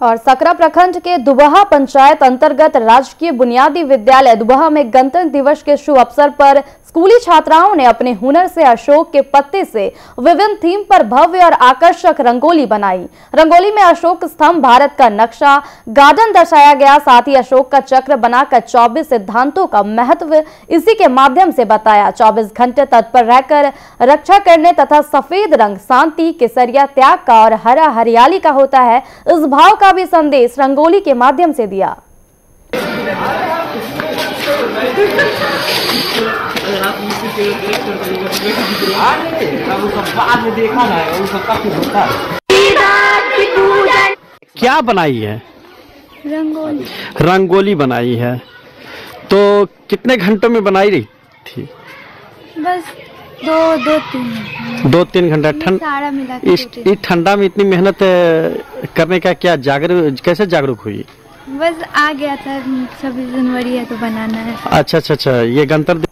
और सकरा प्रखंड के दुबहा पंचायत अंतर्गत राजकीय बुनियादी विद्यालय दुबहा में गणतंत्र दिवस के शुभ अवसर पर स्कूली छात्राओं ने अपने हुनर से अशोक के पत्ते से विभिन्न थीम पर भव्य और आकर्षक रंगोली बनाई। रंगोली में अशोक स्तंभ, भारत का नक्शा, गार्डन दर्शाया गया, साथ ही अशोक का चक्र बनाकर 24 सिद्धांतों का महत्व इसी के माध्यम से बताया। 24 घंटे तत्पर रहकर रक्षा करने तथा सफ़ेद रंग, शांति, केसरिया, त्याग का और हरा हरियाली का होता है, इस भाव का भी संदेश रंगोली के माध्यम से दिया। है क्या बनाई है? रंगोली। रंगोली बनाई है। तो कितने घंटों में बनाई रही थी? बस दो दो तीन। दो तीन घंटा ठंड। इस ठंडा में इतनी मेहनत करने का क्या जागरूक कैसे जागरूक हुई? बस आ गया था छब्बीस जनवरी है तो बनाना है। अच्छा अच्छा अच्छा ये गणतंत्र